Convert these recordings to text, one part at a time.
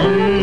Amen.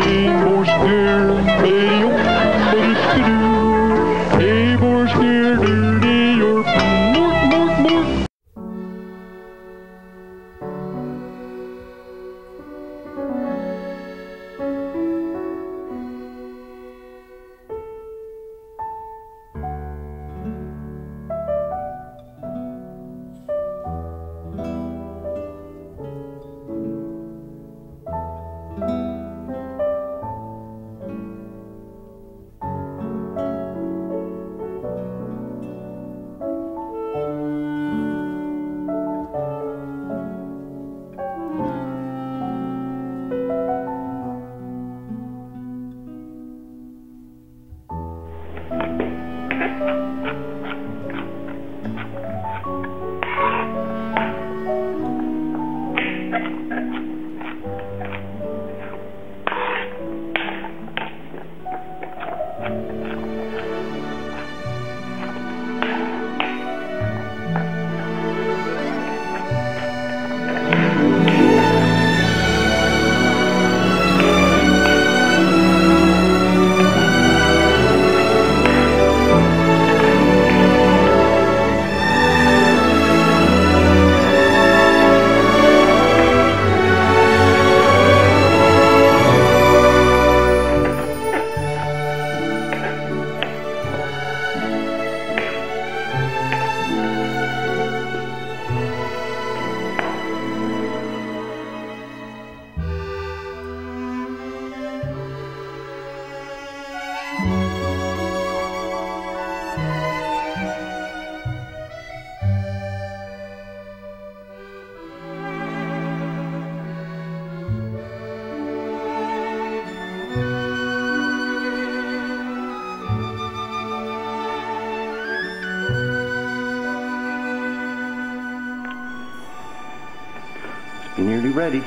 You're nearly ready.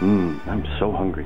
Mmm, I'm so hungry.